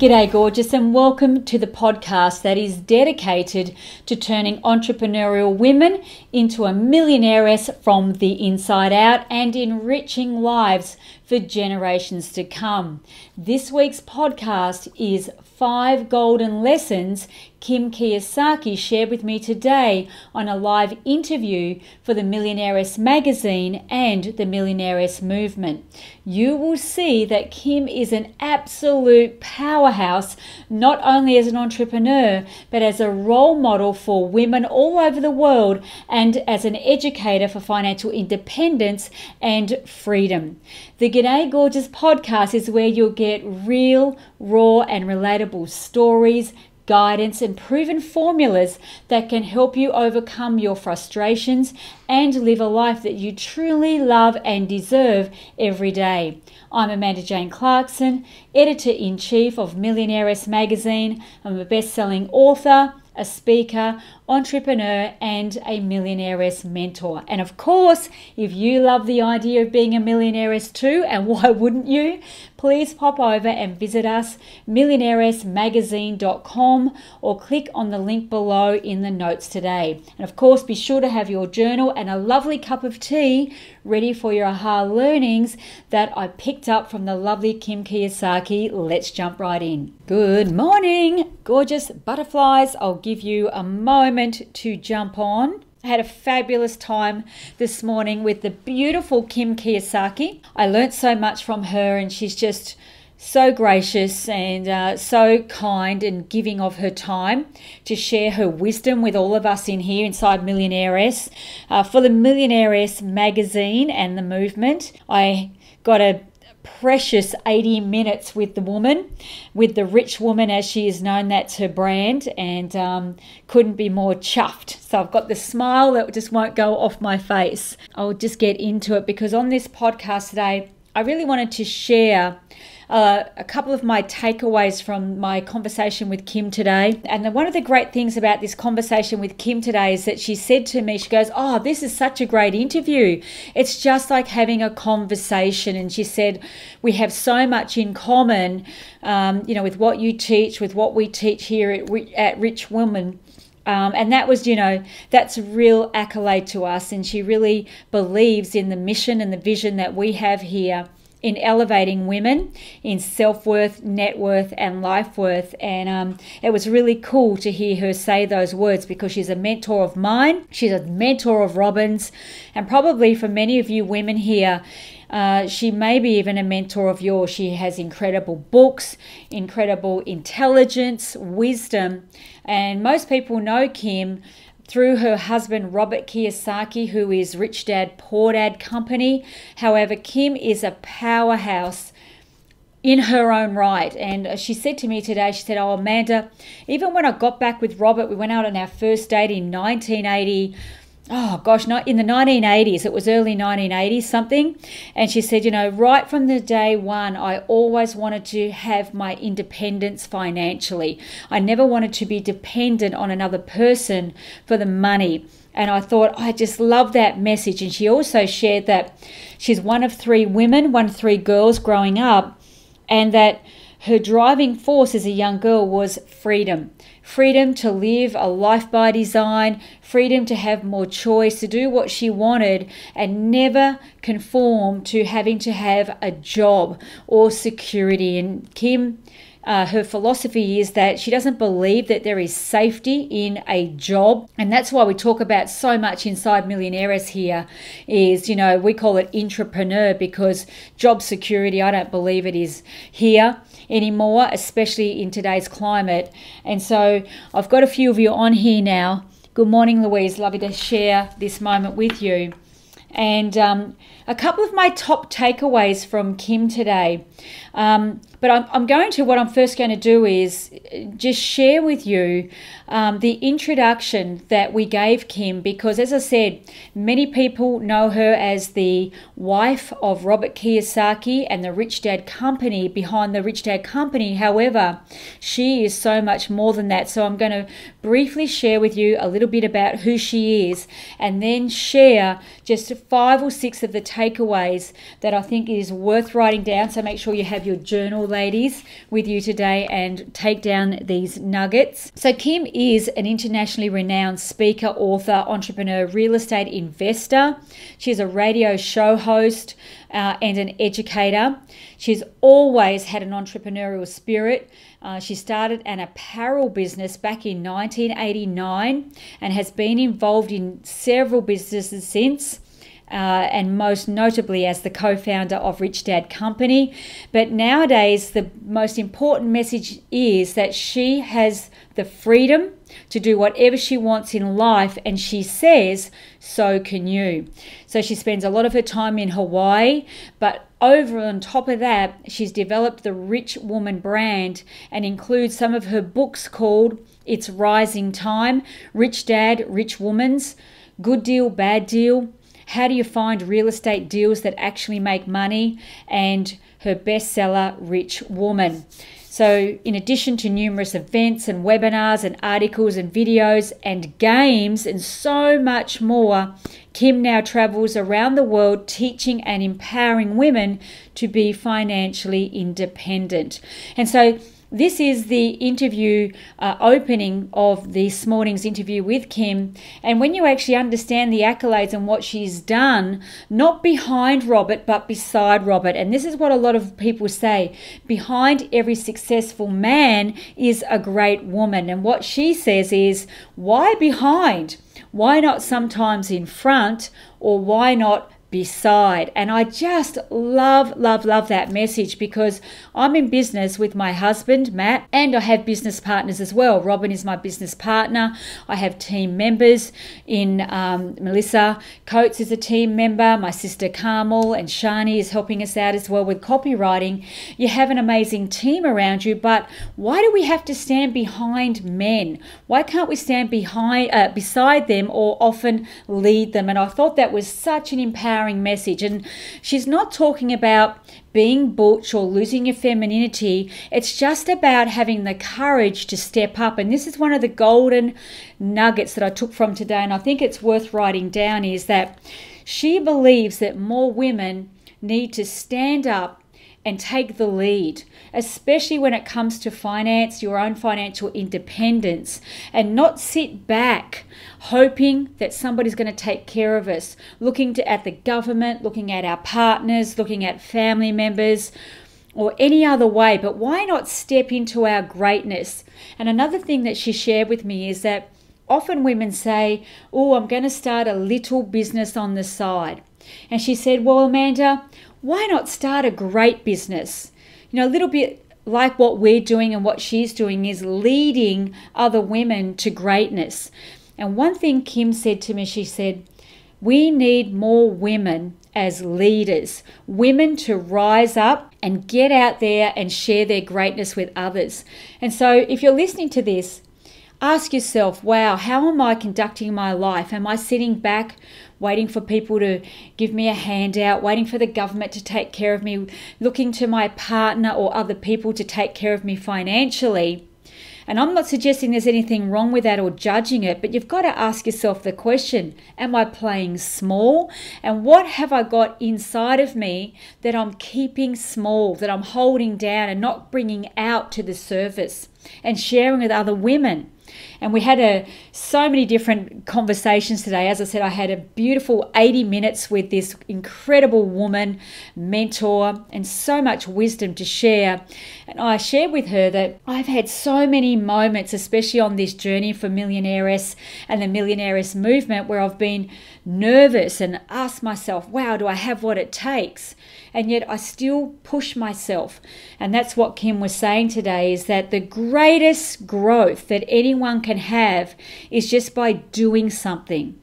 G'day, gorgeous, and welcome to the podcast that is dedicated to turning entrepreneurial women into a millionaires from the inside out and enriching lives for generations to come. This week's podcast is Five Golden Lessons Kim Kiyosaki shared with me today on a live interview for the Millionairess magazine and the Millionairess movement. You will see that Kim is an absolute powerhouse, not only as an entrepreneur, but as a role model for women all over the world and as an educator for financial independence and freedom. The G'day Gorgeous podcast is where you'll get real, raw, and relatable stories guidance, and proven formulas that can help you overcome your frustrations and live a life that you truly love and deserve every day. I'm Amanda Jane Clarkson, editor in chief of Millionairess magazine. I'm a best selling author a speaker, entrepreneur, and a millionairess mentor. And of course, if you love the idea of being a millionaires too, and why wouldn't you? Please pop over and visit us, millionairessmagazine.com, or click on the link below in the notes today. And of course, be sure to have your journal and a lovely cup of tea ready for your aha learnings that I picked up from the lovely Kim Kiyosaki. Let's jump right in. Good morning, gorgeous butterflies. I'll give you a moment to jump on. I had a fabulous time this morning with the beautiful Kim Kiyosaki. I learnt so much from her, and she's just so gracious and uh, so kind and giving of her time to share her wisdom with all of us in here inside Millionairess. Uh, for the Millionairess magazine and the movement, I got a precious 80 minutes with the woman, with the rich woman as she is known. That's her brand, and um, couldn't be more chuffed. So I've got the smile that just won't go off my face. I'll just get into it because on this podcast today, I really wanted to share uh, a couple of my takeaways from my conversation with Kim today. And one of the great things about this conversation with Kim today is that she said to me, she goes, Oh, this is such a great interview. It's just like having a conversation. And she said, We have so much in common, um, you know, with what you teach, with what we teach here at, at Rich Woman. Um, and that was, you know, that's a real accolade to us. And she really believes in the mission and the vision that we have here in elevating women in self worth, net worth, and life worth. And um, it was really cool to hear her say those words because she's a mentor of mine, she's a mentor of Robin's, and probably for many of you women here. Uh, she may be even a mentor of yours. She has incredible books, incredible intelligence, wisdom, and most people know Kim through her husband Robert Kiyosaki, who is Rich Dad Poor Dad Company. However, Kim is a powerhouse in her own right. And uh, she said to me today, she said, Oh, Amanda, even when I got back with Robert, we went out on our first date in 1980 oh gosh, not in the 1980s, it was early 1980s something. And she said, you know, right from the day one, I always wanted to have my independence financially. I never wanted to be dependent on another person for the money. And I thought, I just love that message. And she also shared that she's one of three women, one of three girls growing up, and that her driving force as a young girl was freedom freedom to live a life by design, freedom to have more choice, to do what she wanted, and never conform to having to have a job or security. And Kim, uh, her philosophy is that she doesn't believe that there is safety in a job and that's why we talk about so much inside Millionairess here is you know we call it entrepreneur because job security i don't believe it is here anymore, especially in today's climate. And so I've got a few of you on here now. Good morning, Louise. Lovely to share this moment with you. And um, a couple of my top takeaways from Kim today. Um, but I'm, I'm, going to, what I'm first going to do is just share with you um, the introduction that we gave Kim because, as I said, many people know her as the wife of Robert Kiyosaki and the Rich Dad Company behind the Rich Dad Company. However, she is so much more than that. So I'm going to briefly share with you a little bit about who she is and then share just five or six of the takeaways that I think is worth writing down. So make sure you have your journal, ladies, with you today and take down these nuggets. So, Kim is an internationally renowned speaker, author, entrepreneur, real estate investor. She's a radio show host uh, and an educator. She's always had an entrepreneurial spirit. Uh, she started an apparel business back in 1989 and has been involved in several businesses since. Uh, and most notably as the co founder of Rich Dad Company. But nowadays, the most important message is that she has the freedom to do whatever she wants in life, and she says, so can you. So she spends a lot of her time in Hawaii, but over on top of that, she's developed the Rich Woman brand and includes some of her books called It's Rising Time, Rich Dad, Rich Woman's, Good Deal, Bad Deal, How Do You Find Real Estate Deals That Actually Make Money, and her bestseller, Rich Woman. So, in addition to numerous events and webinars and articles and videos and games and so much more, Kim now travels around the world teaching and empowering women to be financially independent. And so, this is the interview uh, opening of this morning's interview with Kim. And when you actually understand the accolades and what she's done, not behind Robert, but beside Robert, and this is what a lot of people say behind every successful man is a great woman. And what she says is, why behind? Why not sometimes in front? Or why not beside. And I just love, love, love that message because I'm in business with my husband, Matt, and I have business partners as well. Robin is my business partner. I have team members in um, Melissa Coates is a team member. My sister Carmel and Shani is helping us out as well with copywriting. You have an amazing team around you, but why do we have to stand behind men? Why can't we stand behind, uh, beside them or often lead them? And I thought that was such an empowering empowering message. And she's not talking about being butch or losing your femininity. It's just about having the courage to step up. And this is one of the golden nuggets that I took from today. And I think it's worth writing down is that she believes that more women need to stand up and take the lead, especially when it comes to finance, your own financial independence, and not sit back hoping that somebody's going to take care of us, looking to, at the government, looking at our partners, looking at family members. Or any other way, but why not step into our greatness? And another thing that she shared with me is that often women say, Oh, I'm going to start a little business on the side. And she said, Well, Amanda, why not start a great business? You know, a little bit like what we're doing and what she's doing is leading other women to greatness. And one thing Kim said to me, she said, We need more women as leaders, women to rise up and get out there and share their greatness with others. And so, if you're listening to this, ask yourself, wow, how am I conducting my life? Am I sitting back waiting for people to give me a handout, waiting for the government to take care of me, looking to my partner or other people to take care of me financially? And I'm not suggesting there's anything wrong with that or judging it, but you've got to ask yourself the question Am I playing small? And what have I got inside of me that I'm keeping small, that I'm holding down and not bringing out to the surface and sharing with other women? And we had a so many different conversations today. As I said, I had a beautiful 80 minutes with this incredible woman, mentor, and so much wisdom to share. And I shared with her that I've had so many moments, especially on this journey for Millionairess and the Millionairess movement, where I've been nervous and asked myself, wow, do I have what it takes? And yet I still push myself. And that's what Kim was saying today is that the greatest growth that anyone can have is just by doing something.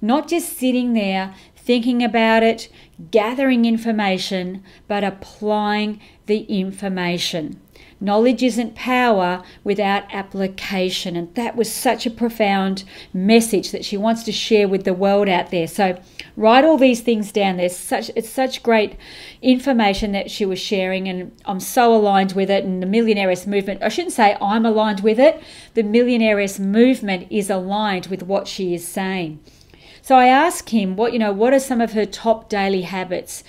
Not just sitting there thinking about it, gathering information, but applying the information. Knowledge isn't power without application. And that was such a profound message that she wants to share with the world out there. So write all these things down. There's such it's such great information that she was sharing, and I'm so aligned with it. And the Millionairess movement, I shouldn't say I'm aligned with it. The Millionairess movement is aligned with what she is saying. So I asked him what, you know, what are some of her top daily habits?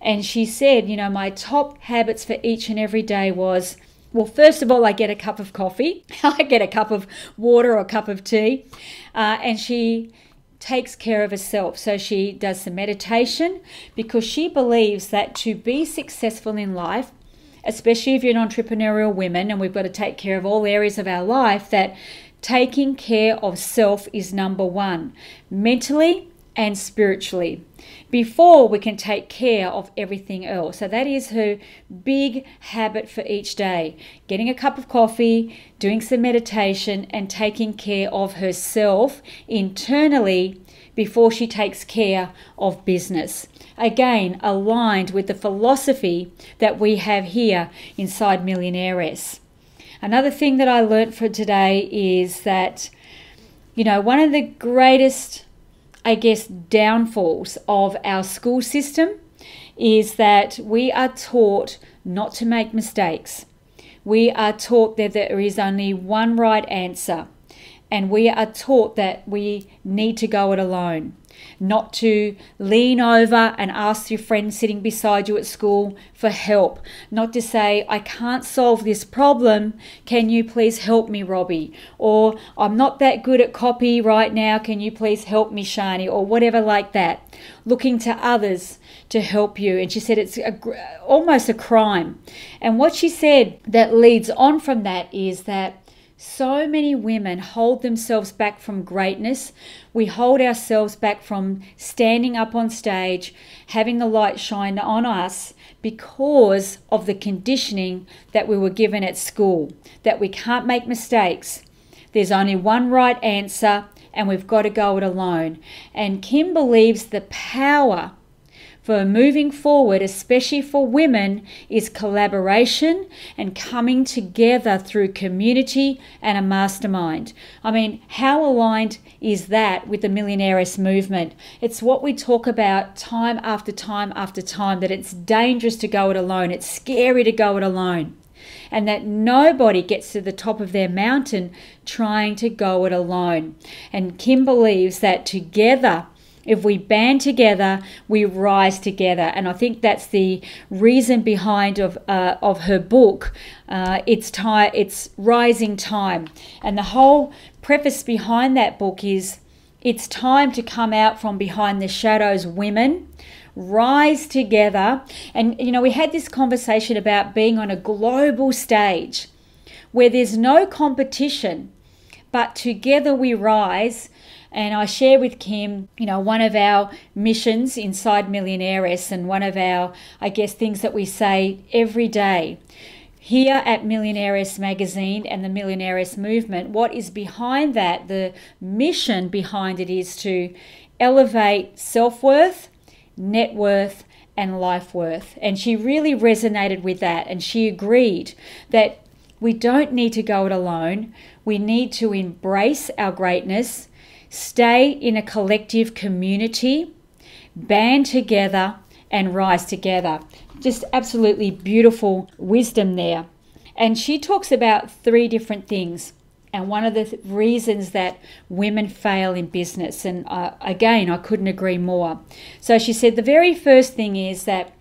And she said, you know, my top habits for each and every day was well, first of all, I get a cup of coffee, I get a cup of water or a cup of tea, uh, and she takes care of herself. So she does some meditation because she believes that to be successful in life, especially if you're an entrepreneurial woman and we've got to take care of all areas of our life, that taking care of self is number one mentally and spiritually before we can take care of everything else. So that is her big habit for each day getting a cup of coffee, doing some meditation, and taking care of herself internally before she takes care of business. Again, aligned with the philosophy that we have here inside Millionairess. Another thing that I learned for today is that, you know, one of the greatest I guess, downfalls of our school system is that we are taught not to make mistakes. We are taught that there is only one right answer, and we are taught that we need to go it alone not to lean over and ask your friend sitting beside you at school for help, not to say, I can't solve this problem, can you please help me, Robbie? Or I'm not that good at copy right now, can you please help me, Shani? Or whatever like that. Looking to others to help you. And she said it's a, almost a crime. And what she said that leads on from that is that so many women hold themselves back from greatness. We hold ourselves back from standing up on stage, having the light shine on us because of the conditioning that we were given at school that we can't make mistakes. There's only one right answer, and we've got to go it alone. And Kim believes the power for moving forward, especially for women, is collaboration and coming together through community and a mastermind. I mean, how aligned is that with the Millionairess movement? It's what we talk about time after time after time that it's dangerous to go it alone, it's scary to go it alone and that nobody gets to the top of their mountain trying to go it alone. And Kim believes that together if we band together, we rise together, and I think that's the reason behind of uh, of her book. Uh, it's time, it's rising time, and the whole preface behind that book is it's time to come out from behind the shadows, women. Rise together. And, you know, we had this conversation about being on a global stage where there's no competition, but together we rise and I share with Kim, you know, one of our missions inside Millionairess and one of our, I guess, things that we say every day. Here at Millionairess Magazine and the Millionairess Movement, what is behind that, the mission behind it is to elevate self worth, net worth, and life worth. And she really resonated with that and she agreed that we don't need to go it alone. We need to embrace our greatness stay in a collective community, band together, and rise together. Just absolutely beautiful wisdom there. And she talks about three different things. And one of the th- reasons that women fail in business, and uh, again, I couldn't agree more. So she said the very first thing is that,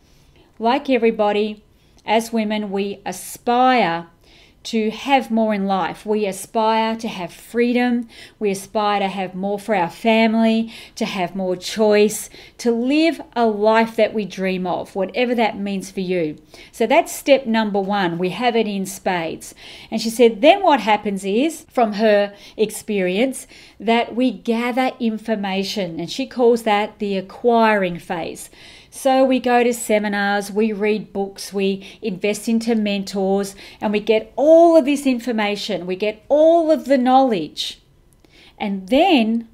like everybody, as women, we aspire to have more in life. We aspire to have freedom. We aspire to have more for our family, to have more choice, to live a life that we dream of, whatever that means for you. So that's step number one. We have it in spades. And she said, then what happens is, from her experience, that we gather information. And she calls that the acquiring phase. So we go to seminars, we read books, we invest into mentors, and we get all of this information, we get all of the knowledge. And then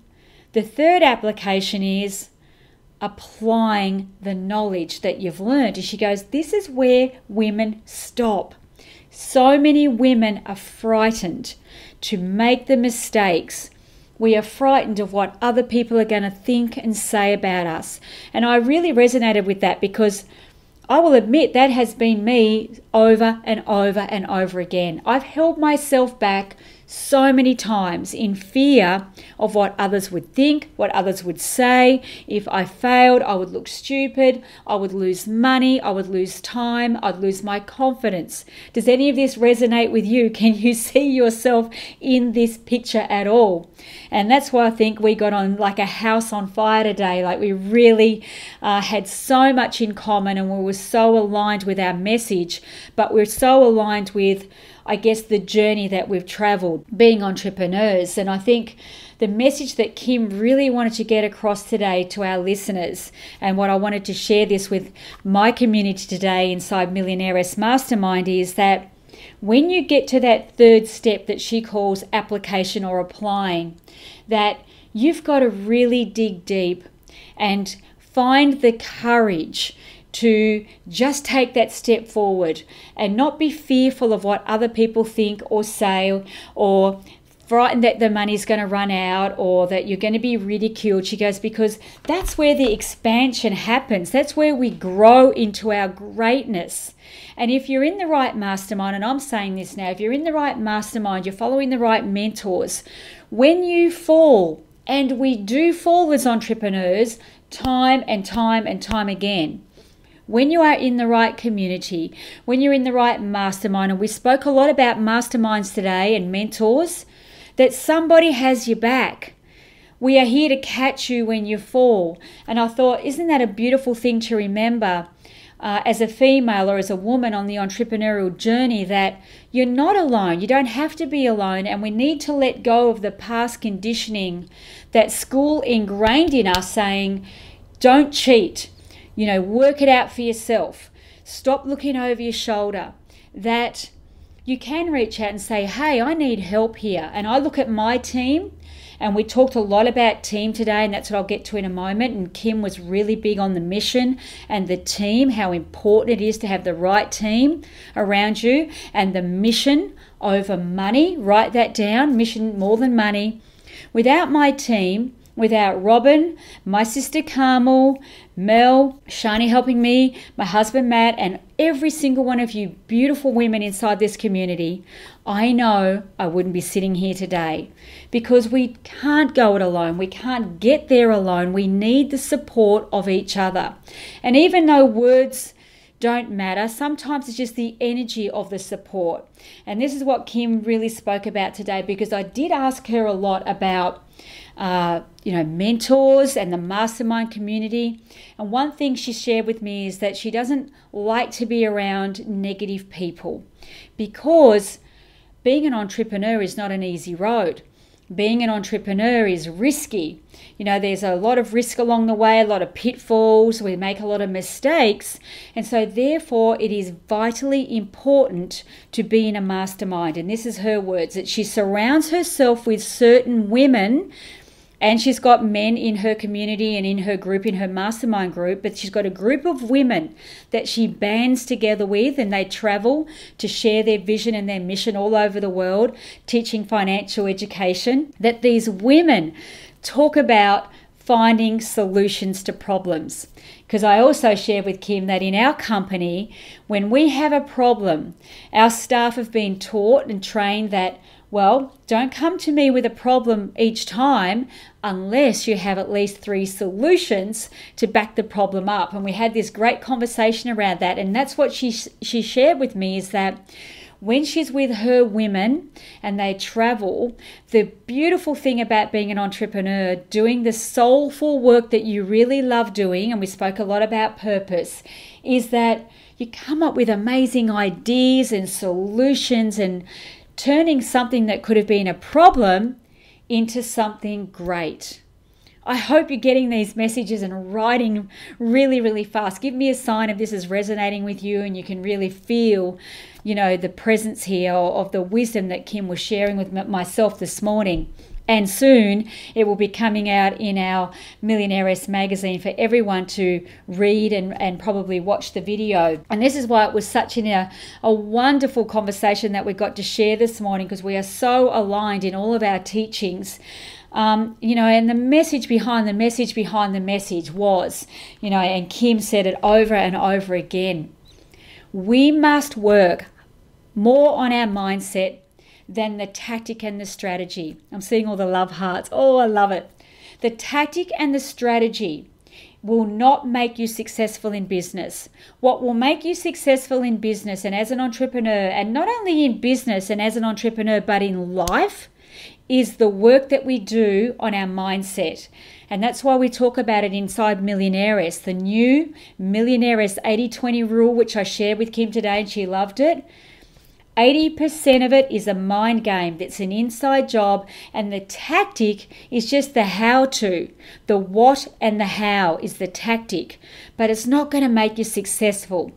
the third application is applying the knowledge that you've learned. And she goes, This is where women stop. So many women are frightened to make the mistakes we are frightened of what other people are going to think and say about us. And I really resonated with that because I will admit that has been me over and over and over again. I've held myself back so many times in fear of what others would think, what others would say. If I failed, I would look stupid, I would lose money, I would lose time, I'd lose my confidence. Does any of this resonate with you? Can you see yourself in this picture at all? And that's why I think we got on like a house on fire today. Like we really uh, had so much in common and we were so aligned with our message, but we're so aligned with I guess, the journey that we've traveled being entrepreneurs. And I think the message that Kim really wanted to get across today to our listeners, and what I wanted to share this with my community today inside Millionairess Mastermind is that when you get to that third step that she calls application or applying, that you've got to really dig deep and find the courage to just take that step forward and not be fearful of what other people think or say or frightened that the money's going to run out or that you're going to be ridiculed. She goes, because that's where the expansion happens. That's where we grow into our greatness. And if you're in the right mastermind, and I'm saying this now, if you're in the right mastermind, you're following the right mentors, when you fall, and we do fall as entrepreneurs time and time and time again when you are in the right community, when you're in the right mastermind, and we spoke a lot about masterminds today and mentors, that somebody has your back. We are here to catch you when you fall. And I thought, isn't that a beautiful thing to remember uh, as a female or as a woman on the entrepreneurial journey that you're not alone. You don't have to be alone. And we need to let go of the past conditioning that school ingrained in us saying, don't cheat you know, work it out for yourself. Stop looking over your shoulder. That you can reach out and say, Hey, I need help here. And I look at my team, and we talked a lot about team today, and that's what I'll get to in a moment. And Kim was really big on the mission and the team, how important it is to have the right team around you, and the mission over money. Write that down mission more than money. Without my team, without Robin, my sister Carmel, Mel, Shani helping me, my husband Matt, and every single one of you beautiful women inside this community, I know I wouldn't be sitting here today because we can't go it alone. We can't get there alone. We need the support of each other. And even though words don't matter. Sometimes it's just the energy of the support. And this is what Kim really spoke about today because I did ask her a lot about uh, you know, mentors and the mastermind community. And one thing she shared with me is that she doesn't like to be around negative people because being an entrepreneur is not an easy road. Being an entrepreneur is risky. You know, there's a lot of risk along the way, a lot of pitfalls, we make a lot of mistakes. And so, therefore, it is vitally important to be in a mastermind. And this is her words that she surrounds herself with certain women and she's got men in her community and in her group, in her mastermind group, but she's got a group of women that she bands together with and they travel to share their vision and their mission all over the world, teaching financial education. That these women talk about finding solutions to problems. Because I also share with Kim that in our company, when we have a problem, our staff have been taught and trained that well, don't come to me with a problem each time unless you have at least three solutions to back the problem up. And we had this great conversation around that. And that's what she, she shared with me is that when she's with her women and they travel, the beautiful thing about being an entrepreneur, doing the soulful work that you really love doing, and we spoke a lot about purpose, is that you come up with amazing ideas and solutions and turning something that could have been a problem into something great. I hope you're getting these messages and writing really, really fast. Give me a sign if this is resonating with you and you can really feel, you know, the presence here of the wisdom that Kim was sharing with myself this morning. And soon it will be coming out in our Millionairess magazine for everyone to read and, and probably watch the video. And this is why it was such an, a, a wonderful conversation that we got to share this morning because we are so aligned in all of our teachings. Um, you know, and the message behind the message behind the message was, you know, and Kim said it over and over again. We must work more on our mindset than the tactic and the strategy. I'm seeing all the love hearts. Oh, I love it. The tactic and the strategy will not make you successful in business. What will make you successful in business and as an entrepreneur, and not only in business and as an entrepreneur, but in life, is the work that we do on our mindset. And that's why we talk about it inside Millionairess, the new Millionairess 80 20 rule, which I shared with Kim today and she loved it. 80% of it is a mind game that's an inside job, and the tactic is just the how to. The what and the how is the tactic, but it's not going to make you successful.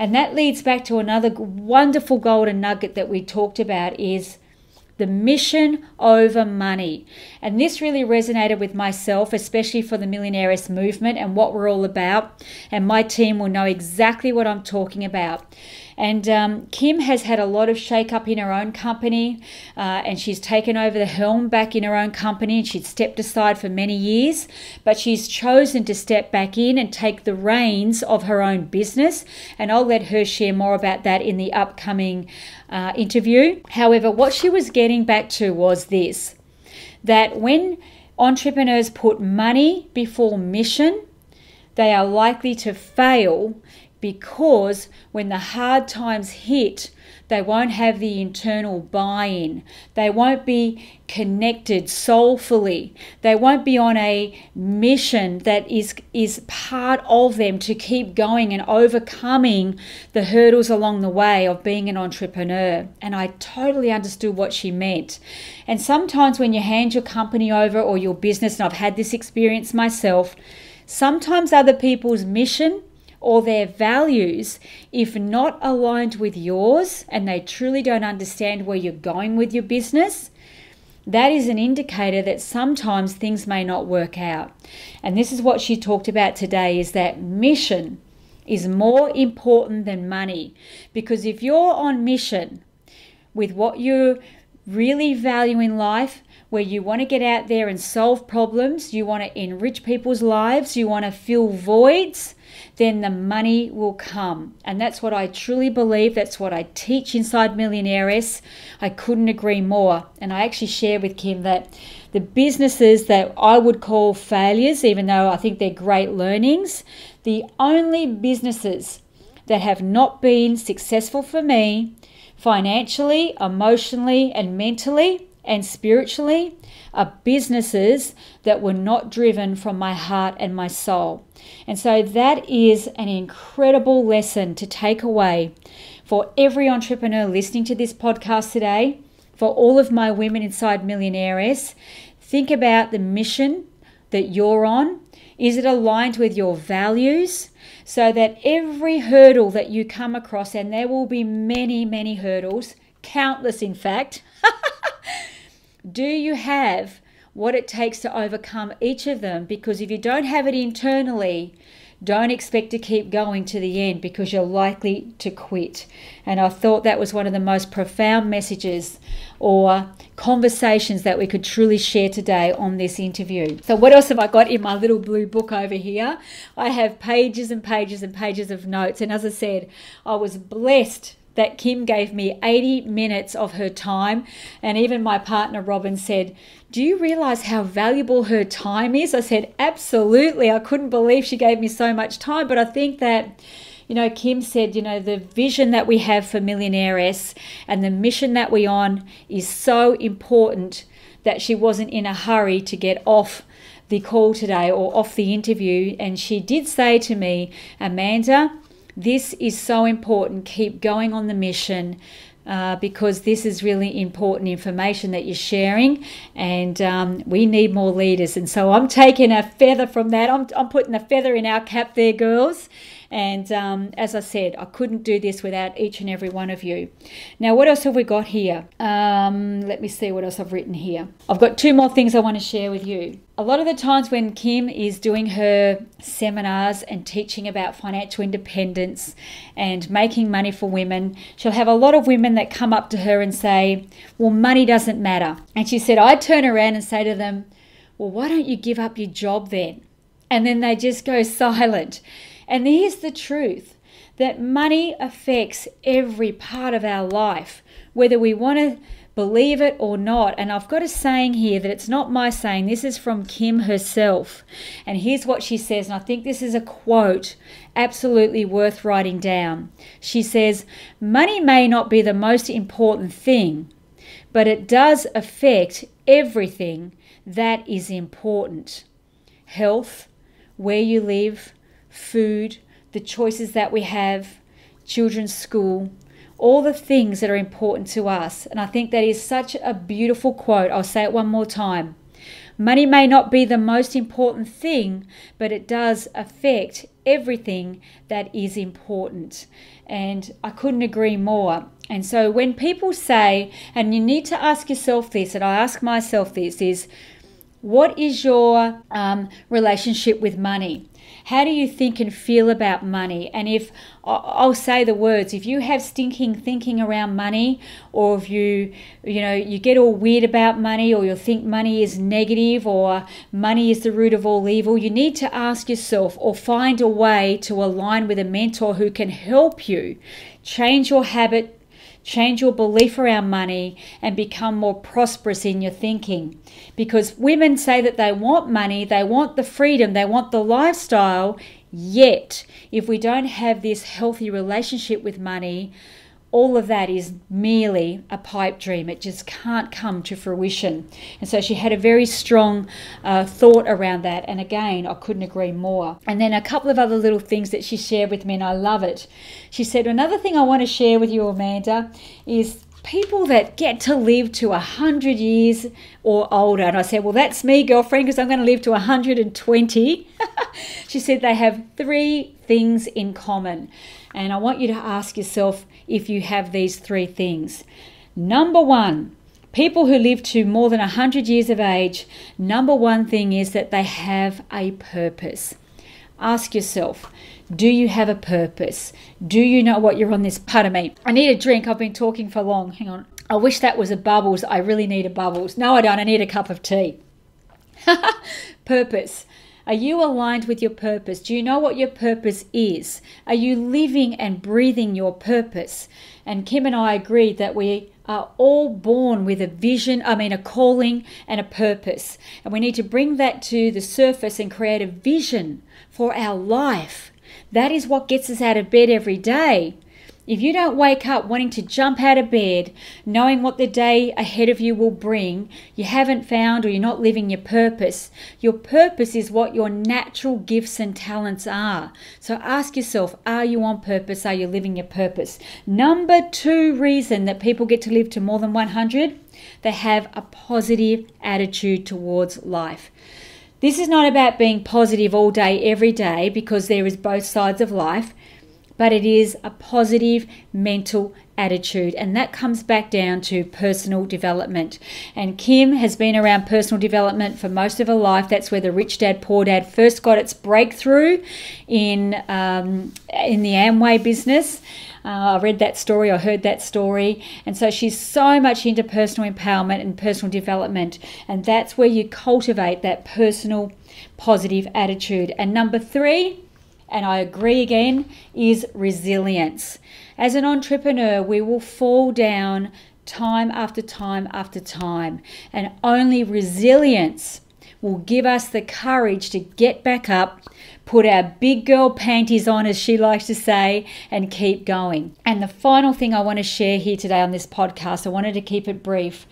And that leads back to another wonderful golden nugget that we talked about is the mission over money. And this really resonated with myself, especially for the Millionairess movement and what we're all about. And my team will know exactly what I'm talking about. And um, Kim has had a lot of shake up in her own company, uh, and she's taken over the helm back in her own company. And she'd stepped aside for many years, but she's chosen to step back in and take the reins of her own business. And I'll let her share more about that in the upcoming uh, interview. However, what she was getting back to was this that when entrepreneurs put money before mission, they are likely to fail because when the hard times hit, they won't have the internal buy in. They won't be connected soulfully. They won't be on a mission that is, is part of them to keep going and overcoming the hurdles along the way of being an entrepreneur. And I totally understood what she meant. And sometimes when you hand your company over or your business, and I've had this experience myself, sometimes other people's mission or their values, if not aligned with yours and they truly don't understand where you're going with your business, that is an indicator that sometimes things may not work out. And this is what she talked about today is that mission is more important than money. Because if you're on mission with what you really value in life, where you want to get out there and solve problems, you want to enrich people's lives, you want to fill voids, then the money will come. And that's what I truly believe. That's what I teach inside Millionairess. I couldn't agree more. And I actually share with Kim that the businesses that I would call failures, even though I think they're great learnings, the only businesses that have not been successful for me financially, emotionally, and mentally and spiritually are businesses that were not driven from my heart and my soul. And so that is an incredible lesson to take away for every entrepreneur listening to this podcast today, for all of my women inside Millionairess. Think about the mission that you're on. Is it aligned with your values? So that every hurdle that you come across, and there will be many, many hurdles, countless in fact, do you have what it takes to overcome each of them? Because if you don't have it internally, don't expect to keep going to the end because you're likely to quit. And I thought that was one of the most profound messages or conversations that we could truly share today on this interview. So, what else have I got in my little blue book over here? I have pages and pages and pages of notes. And as I said, I was blessed that Kim gave me 80 minutes of her time. And even my partner Robin said, Do you realize how valuable her time is? I said, Absolutely. I couldn't believe she gave me so much time. But I think that you know, Kim said, you know, the vision that we have for Millionairess and the mission that we're on is so important that she wasn't in a hurry to get off the call today or off the interview. And she did say to me, Amanda, this is so important. Keep going on the mission. Uh, because this is really important information that you're sharing, and um, we need more leaders. And so I'm taking a feather from that. I'm, I'm putting a feather in our cap there, girls. And um, as I said, I couldn't do this without each and every one of you. Now, what else have we got here? Um, let me see what else I've written here. I've got two more things I want to share with you. A lot of the times when Kim is doing her seminars and teaching about financial independence and making money for women, she'll have a lot of women that come up to her and say, Well, money doesn't matter. And she said, I turn around and say to them, Well, why don't you give up your job then? And then they just go silent. And here's the truth that money affects every part of our life, whether we want to Believe it or not. And I've got a saying here that it's not my saying, this is from Kim herself. And here's what she says, and I think this is a quote absolutely worth writing down. She says, Money may not be the most important thing, but it does affect everything that is important health, where you live, food, the choices that we have, children's school, all the things that are important to us. And I think that is such a beautiful quote. I'll say it one more time. Money may not be the most important thing, but it does affect everything that is important. And I couldn't agree more. And so when people say, and you need to ask yourself this, and I ask myself this, is what is your um, relationship with money? How do you think and feel about money? And if I'll say the words, if you have stinking thinking around money, or if you, you know, you get all weird about money, or you think money is negative, or money is the root of all evil, you need to ask yourself or find a way to align with a mentor who can help you change your habit change your belief around money, and become more prosperous in your thinking. Because women say that they want money, they want the freedom, they want the lifestyle, yet, if we don't have this healthy relationship with money, all of that is merely a pipe dream. It just can't come to fruition. And so she had a very strong uh, thought around that. And again, I couldn't agree more. And then a couple of other little things that she shared with me, and I love it. She said, Another thing I want to share with you, Amanda, is people that get to live to 100 years or older. And I said, Well, that's me, girlfriend, because I'm going to live to 120. she said they have three things in common. And I want you to ask yourself if you have these three things. Number one, people who live to more than 100 years of age, number one thing is that they have a purpose. Ask yourself, do you have a purpose? Do you know what you're on this? Pardon me. I need a drink. I've been talking for long. Hang on. I wish that was a bubbles. I really need a bubbles. No, I don't. I need a cup of tea. purpose. Are you aligned with your purpose? Do you know what your purpose is? Are you living and breathing your purpose? And Kim and I agreed that we are all born with a vision, I mean, a calling and a purpose. And we need to bring that to the surface and create a vision for our life. That is what gets us out of bed every day. If you don't wake up wanting to jump out of bed, knowing what the day ahead of you will bring, you haven't found or you're not living your purpose. Your purpose is what your natural gifts and talents are. So ask yourself are you on purpose? Are you living your purpose? Number two reason that people get to live to more than 100 they have a positive attitude towards life. This is not about being positive all day, every day, because there is both sides of life but it is a positive mental attitude. And that comes back down to personal development. And Kim has been around personal development for most of her life. That's where the Rich Dad Poor Dad first got its breakthrough in, um, in the Amway business. Uh, I read that story, I heard that story. And so she's so much into personal empowerment and personal development. And that's where you cultivate that personal positive attitude. And number three, and I agree again, is resilience. As an entrepreneur, we will fall down time after time after time, and only resilience will give us the courage to get back up, put our big girl panties on, as she likes to say, and keep going. And the final thing I want to share here today on this podcast, I wanted to keep it brief,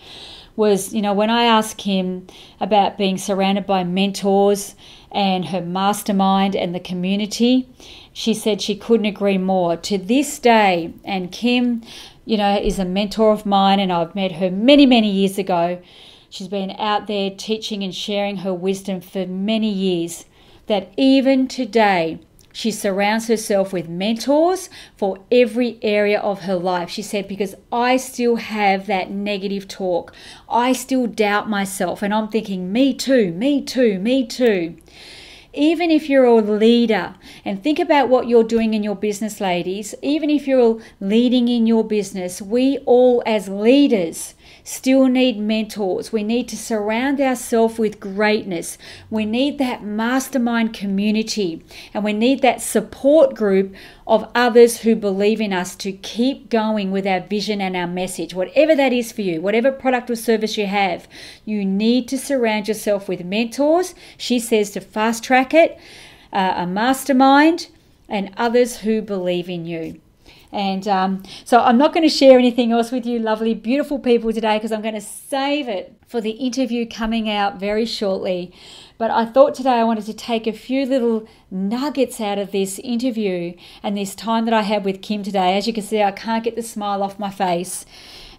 was you know, when I asked him about being surrounded by mentors and her mastermind and the community. She said she couldn't agree more. To this day, and Kim, you know, is a mentor of mine, and I've met her many, many years ago. She's been out there teaching and sharing her wisdom for many years. That even today, she surrounds herself with mentors for every area of her life. She said, Because I still have that negative talk. I still doubt myself. And I'm thinking, Me too, me too, me too even if you're a leader, and think about what you're doing in your business, ladies, even if you're leading in your business, we all as leaders still need mentors. We need to surround ourselves with greatness. We need that mastermind community and we need that support group of others who believe in us to keep going with our vision and our message. Whatever that is for you, whatever product or service you have, you need to surround yourself with mentors. She says to fast track it, uh, a mastermind, and others who believe in you. And um, so I'm not going to share anything else with you, lovely, beautiful people, today because I'm going to save it for the interview coming out very shortly. But I thought today I wanted to take a few little nuggets out of this interview and this time that I had with Kim today. As you can see, I can't get the smile off my face.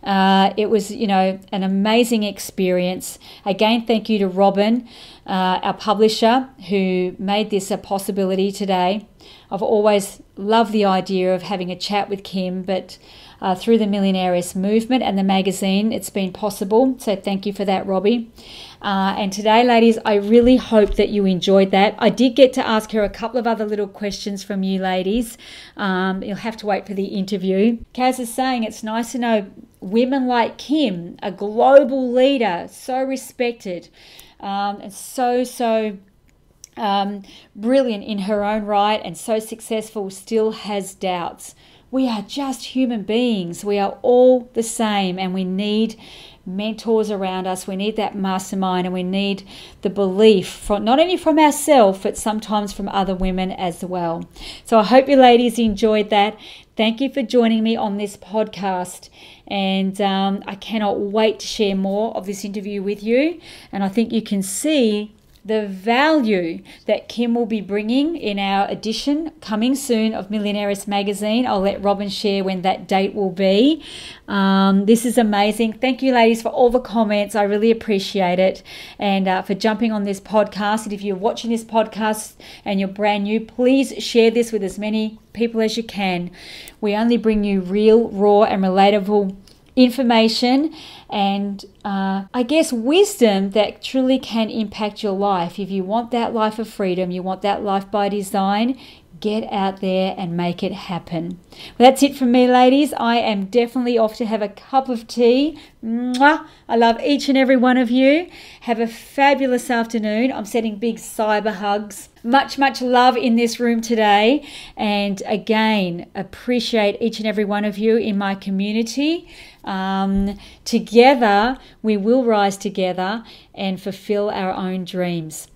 Uh, it was, you know, an amazing experience. Again, thank you to Robin, uh, our publisher, who made this a possibility today. I've always loved the idea of having a chat with Kim, but uh, through the Millionairess movement and the magazine, it's been possible. So thank you for that, Robbie. Uh, and today, ladies, I really hope that you enjoyed that. I did get to ask her a couple of other little questions from you, ladies. Um, you'll have to wait for the interview. Kaz is saying it's nice to know women like Kim, a global leader, so respected, um, and so, so um, brilliant in her own right and so successful, still has doubts. We are just human beings. We are all the same, and we need mentors around us. We need that mastermind, and we need the belief from not only from ourselves, but sometimes from other women as well. So I hope you ladies enjoyed that. Thank you for joining me on this podcast. And um, I cannot wait to share more of this interview with you. And I think you can see the value that Kim will be bringing in our edition coming soon of Millionairess Magazine. I'll let Robin share when that date will be. Um, this is amazing. Thank you, ladies, for all the comments. I really appreciate it. And uh, for jumping on this podcast. And if you're watching this podcast and you're brand new, please share this with as many people as you can. We only bring you real, raw, and relatable information and uh, I guess wisdom that truly can impact your life. If you want that life of freedom, you want that life by design, get out there and make it happen. Well, that's it from me, ladies. I am definitely off to have a cup of tea. Mwah! I love each and every one of you. Have a fabulous afternoon. I'm sending big cyber hugs. Much, much love in this room today. And again, appreciate each and every one of you in my community. Um, together, we will rise together and fulfill our own dreams.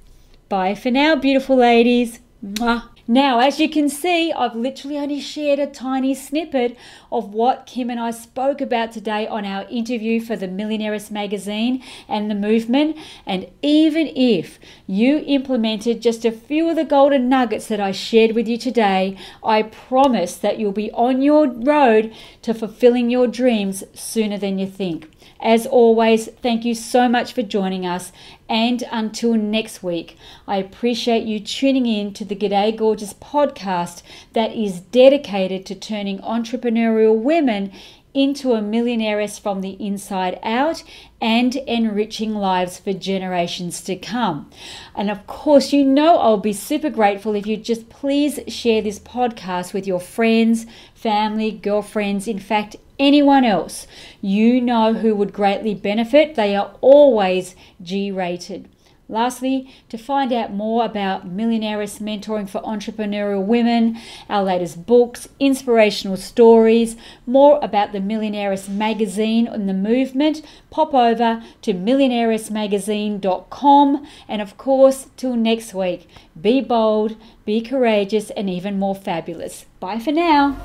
Bye for now, beautiful ladies. Mwah. Now, as you can see, I've literally only shared a tiny snippet of what Kim and I spoke about today on our interview for the Millionairess magazine and the movement. And even if you implemented just a few of the golden nuggets that I shared with you today, I promise that you'll be on your road to fulfilling your dreams sooner than you think. As always, thank you so much for joining us. And until next week, I appreciate you tuning in to the G'day Gorgeous podcast that is dedicated to turning entrepreneurial women into a millionairess from the inside out and enriching lives for generations to come. And of course, you know I'll be super grateful if you just please share this podcast with your friends, family, girlfriends, in fact, anyone else you know who would greatly benefit. They are always G rated. Lastly, to find out more about Millionairess Mentoring for Entrepreneurial Women, our latest books, inspirational stories, more about the Millionairess magazine and the movement, pop over to millionairessmagazine.com. And of course, till next week, be bold, be courageous, and even more fabulous. Bye for now.